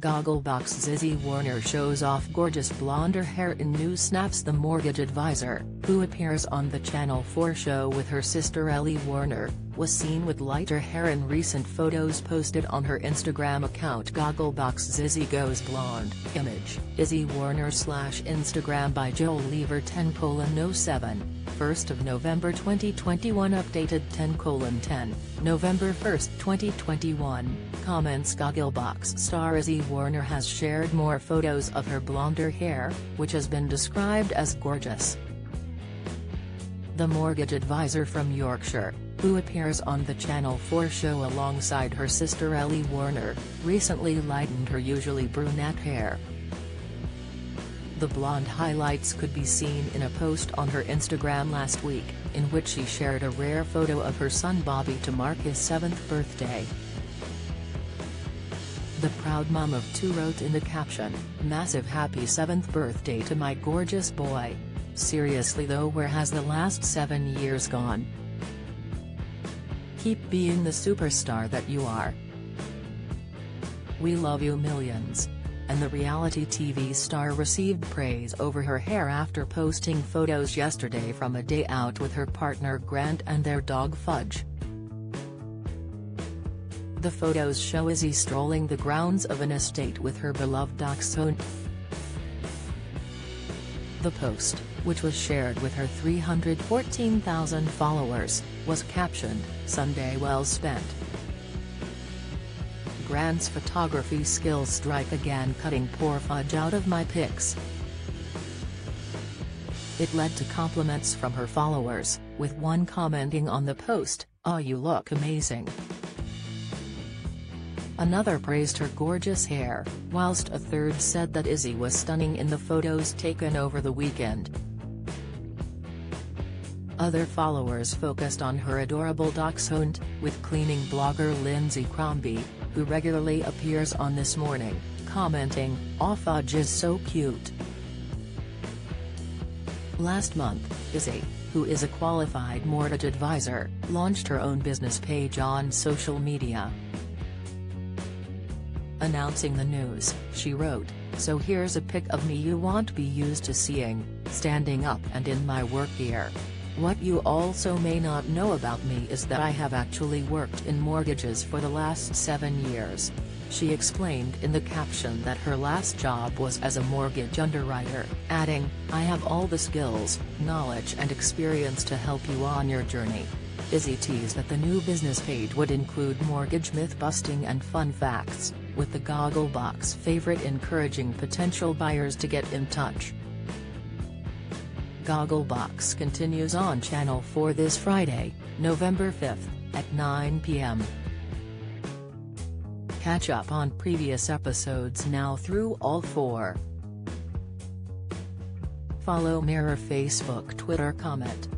Gogglebox's Izzi Warner shows off gorgeous blonder hair in new snaps The mortgage advisor, who appears on the Channel 4 show with her sister Ellie Warner, was seen with lighter hair in recent photos posted on her Instagram account Gogglebox's Izzi Goes Blonde. Image, Izzi Warner slash Instagram by Joel Lever 10 07. 1st of November 2021 Updated 10 10, November 1, 2021, Comments Gogglebox star Izzi Warner has shared more photos of her blonder hair, which has been described as gorgeous. The mortgage advisor from Yorkshire, who appears on the Channel 4 show alongside her sister Ellie Warner, recently lightened her usually brunette hair, the blonde highlights could be seen in a post on her Instagram last week, in which she shared a rare photo of her son Bobby to mark his 7th birthday. The proud mum of two wrote in the caption, Massive happy 7th birthday to my gorgeous boy. Seriously though where has the last seven years gone? Keep being the superstar that you are. We love you millions and the reality TV star received praise over her hair after posting photos yesterday from a day out with her partner Grant and their dog Fudge. The photos show Izzi strolling the grounds of an estate with her beloved dachshund. The post, which was shared with her 314,000 followers, was captioned, Sunday well spent. Grant's photography skills strike again cutting poor fudge out of my pics. It led to compliments from her followers, with one commenting on the post, Oh you look amazing. Another praised her gorgeous hair, whilst a third said that Izzi was stunning in the photos taken over the weekend. Other followers focused on her adorable dachshund, with cleaning blogger Lynsey Crombie, who regularly appears on This Morning, commenting, "Aw Fudge is so cute." Last month, Izzi, who is a qualified mortgage advisor, launched her own business page on social media. Announcing the news, she wrote, So here's a pic of me you won't be used to seeing, standing up and in my work gear. What you also may not know about me is that I have actually worked in mortgages for the last seven years. She explained in the caption that her last job was as a mortgage underwriter, adding, I have all the skills, knowledge and experience to help you on your journey. Izzi teased that the new business page would include mortgage myth-busting and fun facts, with the Gogglebox favorite encouraging potential buyers to get in touch. Gogglebox continues on Channel 4 this Friday, November 5, at 9 p.m. Catch up on previous episodes now through all four. Follow Mirror Facebook Twitter comment